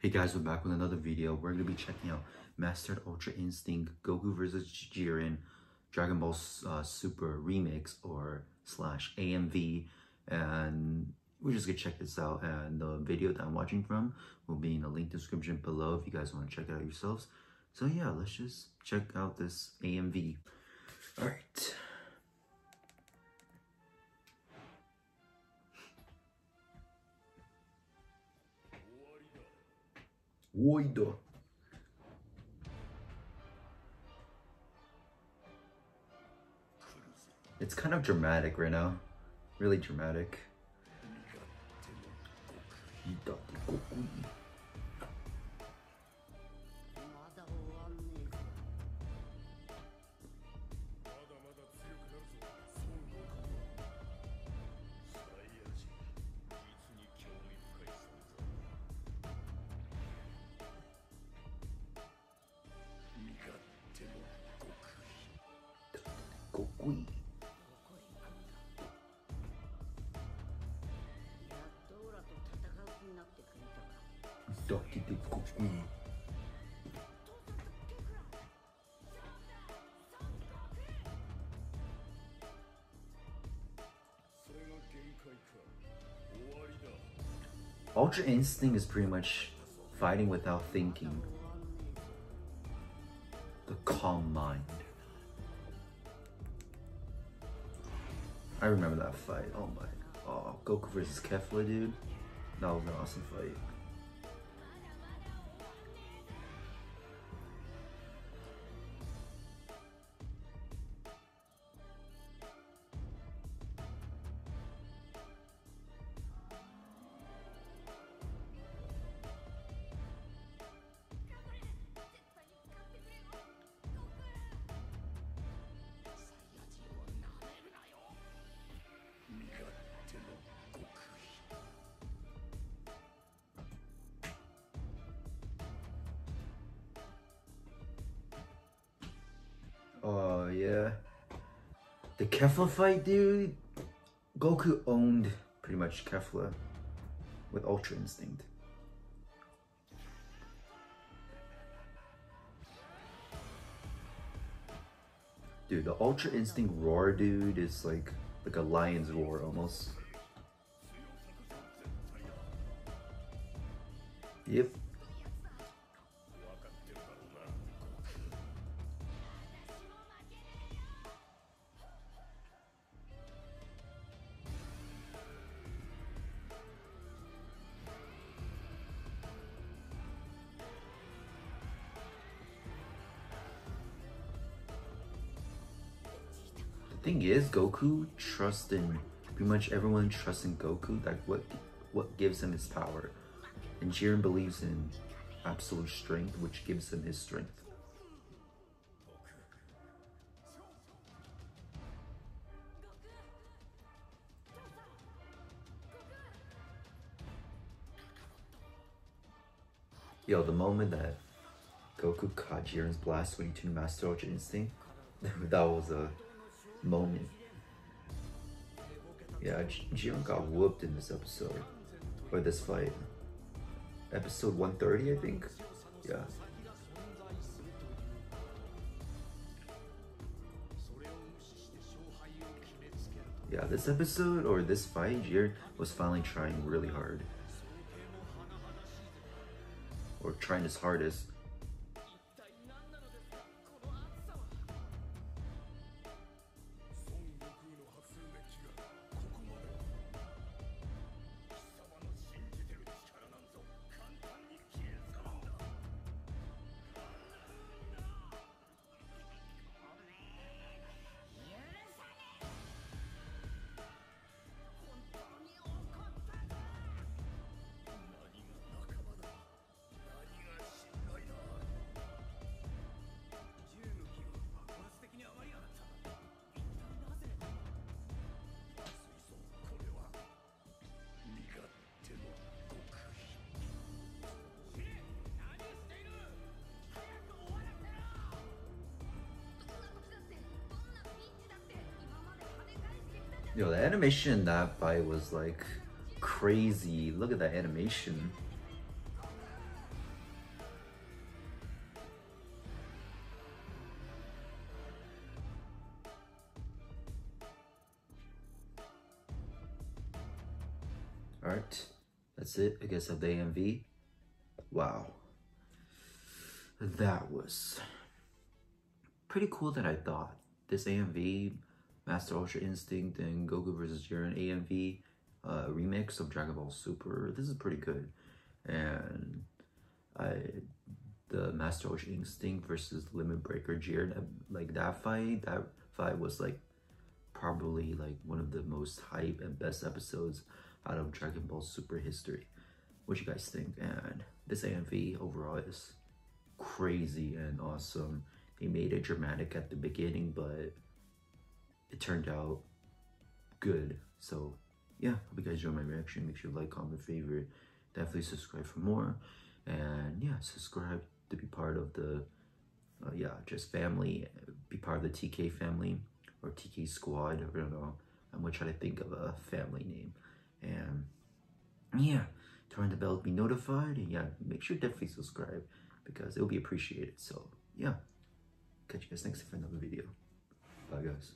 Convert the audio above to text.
Hey guys, we're back with another video. We're gonna be checking out Mastered Ultra Instinct Goku vs Jiren Dragon Ball uh, Super Remix or slash AMV, and we're just gonna check this out. And the video that I'm watching from will be in the link description below if you guys want to check it out yourselves. So yeah, let's just check out this AMV. All right. It's kind of dramatic right now. Really dramatic. Dr. Dipko. Mm. Ultra Instinct is pretty much fighting without thinking. The calm mind. I remember that fight. Oh my. Oh, Goku versus Kefla, dude. That was an awesome fight. Yeah. The Kefla fight, dude. Goku owned pretty much Kefla with Ultra Instinct. Dude, the Ultra Instinct roar, dude, is like like a lion's roar almost. Yep. Thing is, Goku trusts in pretty much everyone trusts in Goku. Like what what gives him his power, and Jiren believes in absolute strength, which gives him his strength. Yo, the moment that Goku caught Jiren's blast when he tuned Master Ultra Instinct, that was a moment. Yeah, Jiren got whooped in this episode. Or this fight. Episode 130, I think? Yeah. Yeah, this episode or this fight, Jiren was finally trying really hard. Or trying his hardest. Yo, the animation in that fight was like crazy. Look at that animation. Alright, that's it, I guess, of the AMV. Wow. That was pretty cool that I thought. This AMV, Master Ultra Instinct and Goku vs. Jiren AMV uh, remix of Dragon Ball Super, this is pretty good. And I, the Master Ultra Instinct versus Limit Breaker Jiren, uh, like that fight, that fight was like probably like one of the most hype and best episodes out of Dragon Ball Super history. What you guys think? And this AMV overall is crazy and awesome. They made it dramatic at the beginning, but it turned out good. So yeah, hope you guys enjoyed my reaction. Make sure you like, comment, favorite. Definitely subscribe for more. And yeah, subscribe to be part of the uh, yeah, just family, be part of the TK family or TK squad. I don't know. I'm gonna try to think of a family name. And yeah, turn the bell to be notified. And yeah, make sure definitely subscribe because it'll be appreciated. So yeah, catch you guys next time for another video. Bye guys.